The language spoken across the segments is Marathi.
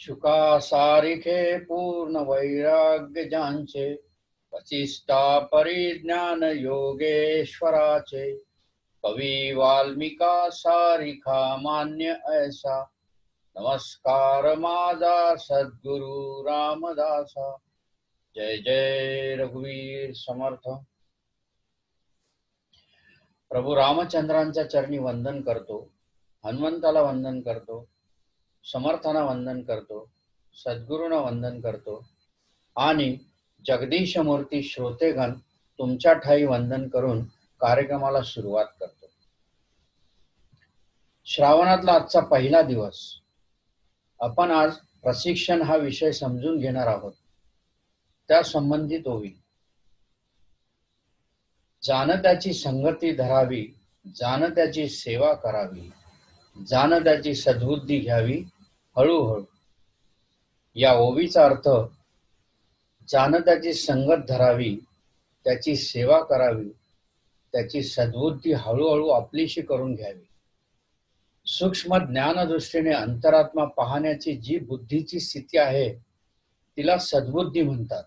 शुका सारिखे पूर्ण वैराग्य ज्यांचे वसिष्ठा परिज्ञान योगेश्वराचे कवी वाल्मिका सारिखा मान्य ऐसा नमस्कार माझा सद्गुरु रामदासा। जय जय रघुवीर समर्थ। प्रभू रामचंद्रांच्या चरणी वंदन करतो हनुमंताला वंदन करतो। समर्थांना वंदन करतो सद्गुरूंना वंदन करतो आणि जगदीश मूर्ती श्रोतेगण तुमच्या ठाई वंदन करून कार्यक्रमाला सुरुवात करतो. श्रावणातला आजचा पहिला दिवस. आपण आज प्रशिक्षण हा विषय समजून घेणार आहोत. त्या संबंधित होवी जाणत्याची संगती धरावी जाणत्याची सेवा करावी जाणत्याची सद्बुद्धी घ्यावी हळूहळू. या ओवीचा अर्थ जाण त्याची संगत धरावी त्याची सेवा करावी त्याची सद्बुद्धी हळूहळू आपलीशी करून घ्यावी. सूक्ष्म ज्ञानदृष्टीने अंतरात्मा पाहण्याची जी बुद्धीची स्थिती आहे तिला सद्बुद्धी म्हणतात.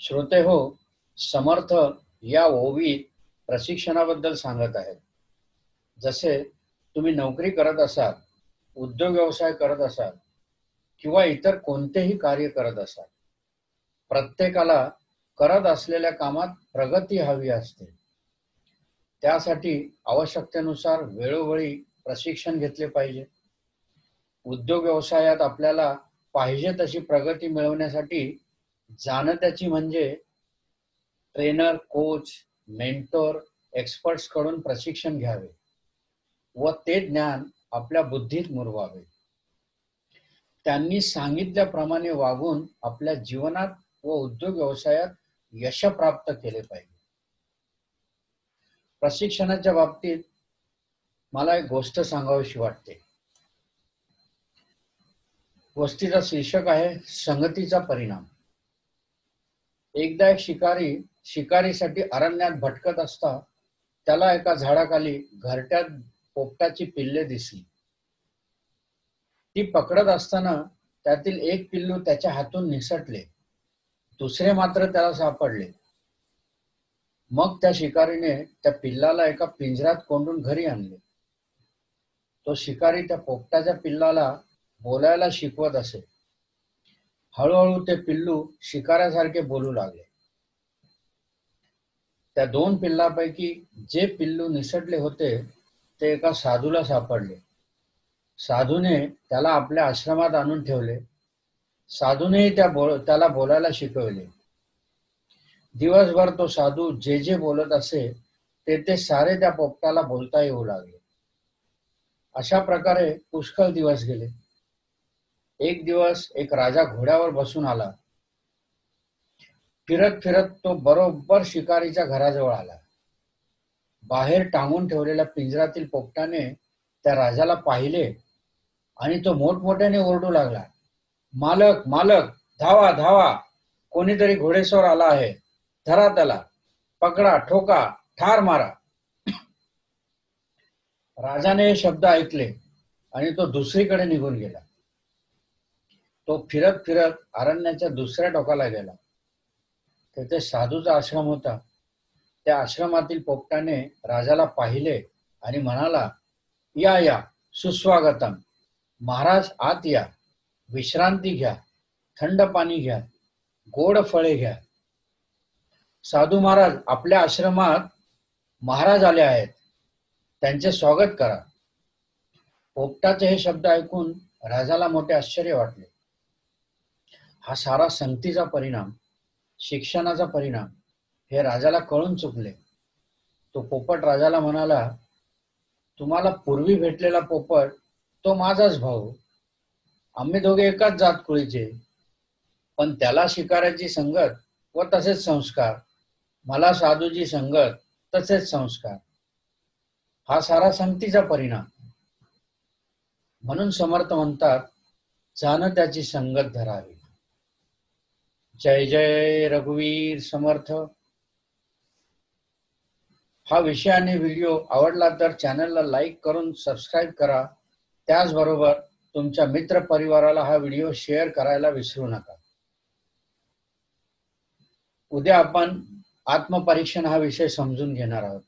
श्रोते हो समर्थ या ओवी प्रशिक्षणाबद्दल सांगत आहेत. जसे तुम्ही नोकरी करत असाल उद्योग व्यवसाय करत असाल किंवा इतर कोणतेही कार्य करत असाल प्रत्येकाला करत असलेल्या कामात प्रगती हवी असते. त्यासाठी आवश्यकतेनुसार वेळोवेळी प्रशिक्षण घेतले पाहिजे. उद्योग व्यवसायात आपल्याला पाहिजे तशी प्रगती मिळवण्यासाठी जाणत्याची म्हणजे ट्रेनर कोच मेंटोर एक्सपर्ट्सकडून प्रशिक्षण घ्यावे. व ते ज्ञान आपल्या बुद्धीत मुरवावे. त्यांनी सांगितल्याप्रमाणे वागून आपल्या जीवनात व उद्योग व्यवसायात यश प्राप्त केले पाहिजे. प्रशिक्षणाच्या बाबतीत मला एक गोष्ट सांगावीशी वाटते. गोष्टीचा शीर्षक आहे संगतीचा परिणाम. एकदा एक शिकारी शिकारीसाठी अरण्यात भटकत असता त्याला एका झाडाखाली घरट्यात पोपटाची पिल्ले दिसली. ती पकडत असताना त्यातील एक पिल्लू त्याच्या हातून निसटले. दुसरे मात्र त्याला सापडले. मग त्या शिकारीने त्या पिल्लाला एका पिंजऱ्यात कोंडून घरी आणले. तो शिकारी त्या पोपटाच्या पिल्लाला बोलायला शिकवत असे. हळूहळू ते पिल्लू शिकाऱ्यासारखे बोलू लागले. त्या दोन पिल्लापैकी जे पिल्लू निसटले होते ते एका साधूला सापडले. साधूने त्याला आपल्या आश्रमात आणून ठेवले. साधूनेही त्या बोल त्याला बोलायला शिकवले. दिवसभर तो साधू जे जे बोलत असे ते ते सारे त्या पोपटाला बोलता येऊ लागले. अशा प्रकारे पुष्कळ दिवस गेले. एक दिवस एक राजा घोड्यावर बसून आला. फिरत फिरत तो बरोबर शिकारीच्या घराजवळ आला. बाहेर टांगून ठेवलेल्या पिंजरातील पोपटाने त्या राजाला पाहिले आणि तो मोठमोठ्याने ओरडू लागला. मालक मालक धावा धावा कोणीतरी घोडेस्वर आला आहे. धरा त्याला. पकडा ठोका ठार मारा. राजाने हे शब्द ऐकले आणि तो दुसरीकडे निघून गेला. तो फिरत फिरत अरण्याच्या दुसऱ्या टोकाला गेला. तेथे साधूचा आश्रम होता. त्या आश्रमातील पोपटाने राजाला पाहिले आणि म्हणाला या या सुस्वागतम. महाराज आत या. विश्रांती घ्या. थंड पाणी घ्या. गोड फळे घ्या. साधू महाराज आपल्या आश्रमात महाराज आले आहेत. त्यांचे स्वागत करा. पोपटाचे हे शब्द ऐकून राजाला मोठे आश्चर्य वाटले. हा सारा संगतीचा परिणाम शिक्षणाचा परिणाम हे राजाला कळून चुकले. तो पोपट राजाला म्हणाला तुम्हाला पूर्वी भेटलेला पोपट तो माझाच भाऊ. आम्ही दोघे एकाच जात कुळीचे. पण त्याला शिकाऱ्याची संगत व तसेच संस्कार. मला साधूची संगत तसेच संस्कार. हा सारा संगतीचा परिणाम. म्हणून समर्थ म्हणतात जाण त्याची संगत धरावी. जय जय रघुवीर समर्थ. हा विषय आणि व्हिडिओ आवडला तर चॅनलला लाईक करून सबस्क्राईब करा. त्याचबरोबर तुमच्या मित्र परिवाराला हा व्हिडिओ शेअर करायला विसरू नका. उद्या आपण आत्मपरीक्षण हा विषय समजून घेणार आहोत.